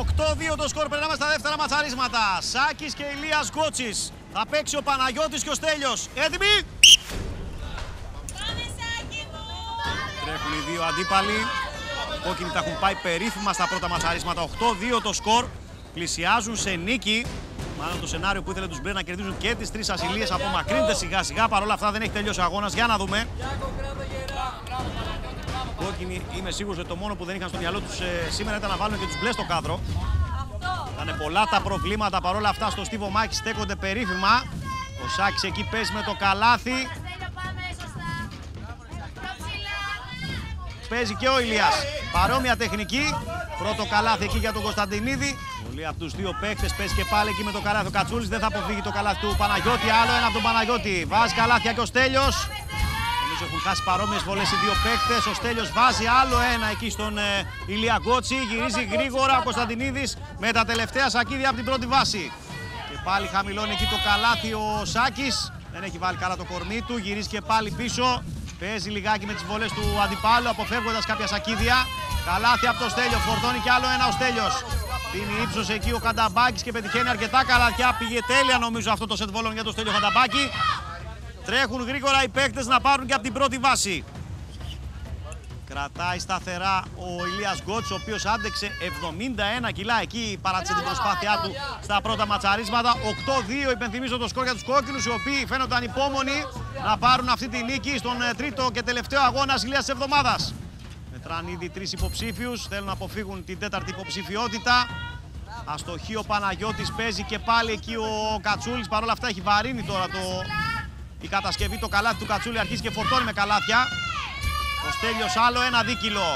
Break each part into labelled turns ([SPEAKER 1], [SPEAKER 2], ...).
[SPEAKER 1] 8-2 το σκορ, περνάμε στα δεύτερα ματσαρίσματα. Σάκης και Ηλίας Γκότσης. Θα παίξει ο Παναγιώτης και ο Στέλιος. Έτοιμοι! Τρέχουν οι δύο αντίπαλοι. Οι κόκκινοι τα έχουν πάει περίφημα στα πρώτα ματσαρίσματα. 8-2 το σκορ. Πλησιάζουν σε νίκη. Μάλλον το σενάριο που ήθελε τους Μπρε να κερδίζουν και τις τρεις ασυλίες απομακρύνεται σιγά σιγά. Παρ' όλα αυτά δεν έχει τελειώσει ο αγώνας. Για να δούμε. Κόκκινοι είμαι σίγουρος ότι το μόνο που δεν είχαν στο μυαλό τους ε, σήμερα ήταν να βάλουν και τους μπλε στο κάδρο. Ήταν πολλά τα προβλήματα παρόλα αυτά στο Στίβο Μάκη στέκονται περίφημα. Ο Σάκης εκεί παίζει με το καλάθι. Παίζει και ο Ηλίας. Παρόμοια τεχνική. Πρώτο καλάθι εκεί για τον Κωνσταντινίδη. Πολύ από τους δύο παίκτες παίζει και πάλι εκεί με το καλάθι. Ο Κατσούλης δεν θα αποφύγει το καλάθι του Παναγιώτη. Άλλο ένα από τον Παναγιώτη. Βάζει καλάθια και ο Στέλιος. Νομίζω έχουν χάσει παρόμοιες βολές οι δύο παίκτες. Ο Στέλιος βάζει άλλο ένα εκεί στον ε, Ηλία Γκότσι. Γυρίζει γρήγορα ο Κωνσταντινίδης με τα τελευταία σακίδια από την πρώτη βάση. Και πάλι χαμηλώνει εκεί το καλάθι ο Σάκης. Δεν έχει βάλει καλά το κορμί του. Γυρίζει και πάλι πίσω. Παίζει λιγάκι με τις βολές του αντιπάλου, αποφεύγοντας κάποια σακίδια. Καλάθι από το Στέλιο, φορτώνει κι άλλο ένα ο Στέλιος. Δίνει ύψος εκεί ο Κανταμπάκης και πετυχαίνει αρκετά καλαθιά. Πήγε τέλεια νομίζω αυτό το σετ βόλων για το Στέλιο Κανταμπάκη. Τρέχουν γρήγορα οι παίκτες να πάρουν και από την πρώτη βάση. Κρατάει σταθερά ο Ηλίας Γκότς, ο οποίος άντεξε 71 κιλά εκεί παράτησε την προσπάθειά του στα πρώτα ματσαρίσματα. 8-2 υπενθυμίζω το σκορ για τους κόκκινους, οι οποίοι φαίνονταν υπόμονοι να πάρουν αυτή τη νίκη στον ε, τρίτο και τελευταίο αγώνα ασυλίας της εβδομάδας. Μετράνε ήδη τρεις υποψήφιους, θέλουν να αποφύγουν την τέταρτη υποψηφιότητα. Αστοχή ο Παναγιώτης παίζει και πάλι εκεί ο Κατσούλης, παρόλα αυτά έχει βαρύνει τώρα το... η κατασκευή, το καλάθι του Κατσούλη αρχίζει και φορτώνει με καλάθια. Ο Στέλιος άλλο ένα δίκυλο.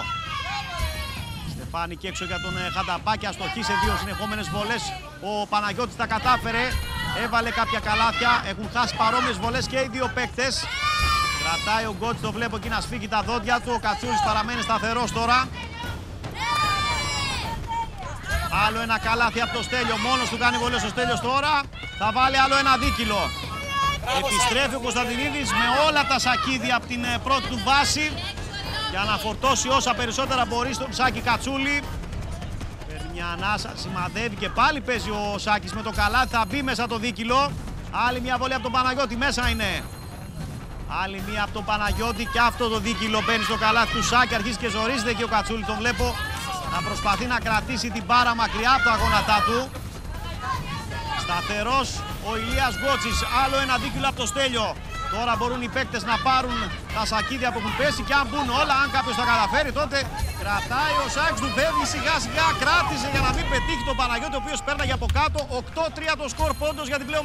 [SPEAKER 1] Στεφάνη και έξω για τον ε, Χανταπάκη. Αστοχή σε δύο συνεχόμενες βολές. Ο Παναγιώτης τα κατάφερε. Έβαλε κάποια καλάθια. Έχουν χάσει παρόμοιες βολές και οι δύο παίκτες. Κρατάει ο Γκότς, το βλέπω εκεί να σφίγγει τα δόντια του. Ο Κατσούρης παραμένει σταθερός τώρα. Άλλο ένα καλάθι από το Στέλιο. Μόνος του κάνει βολές ο Στέλιος τώρα. Θα βάλει άλλο ένα δίκυλο. Επιστρέφει ο Κωνσταντινίδης με όλα τα σακίδια από την ε, πρώτη του βάση για να φορτώσει όσα περισσότερα μπορεί στον Σάκη Κατσούλη. Παίρνει μια ανάσα, σημαδεύει και πάλι παίζει ο Σάκης με το καλάθι, θα μπει μέσα το δίκυλο. Άλλη μια βολή από τον Παναγιώτη, μέσα είναι. Άλλη μια από τον Παναγιώτη και αυτό το δίκυλο μπαίνει στο καλάθι του Σάκη. Αρχίζει και ζορίζεται και ο Κατσούλη, τον βλέπω να προσπαθεί να κρατήσει την πάρα μακριά από τα γόνατά του. Σταθερός ο Ηλίας Γκότσης, άλλο ένα δίκυλο από το Στέλιο. Τώρα μπορούν οι παίκτες να πάρουν τα σακίδια που έχουν πέσει και αν μπουν όλα, αν κάποιος τα καταφέρει τότε κρατάει ο Σάκης του, φεύγει σιγά σιγά, κράτησε για να μην πετύχει τον Παναγιώτη ο οποίος πέρναγε από κάτω, 8-3 το σκορ πόντος για την πλέον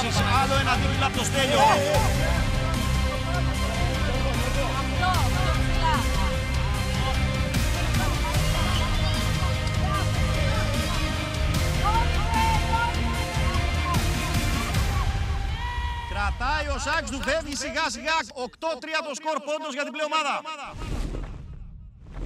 [SPEAKER 1] Ηλίας Κότσης, άλλο ένα δίπλα από το Στέλιο. Κρατάει ο Σάξ του, φεύγει σιγά σιγά 8-3 το σκορ πόντος για την πλέον ομάδα.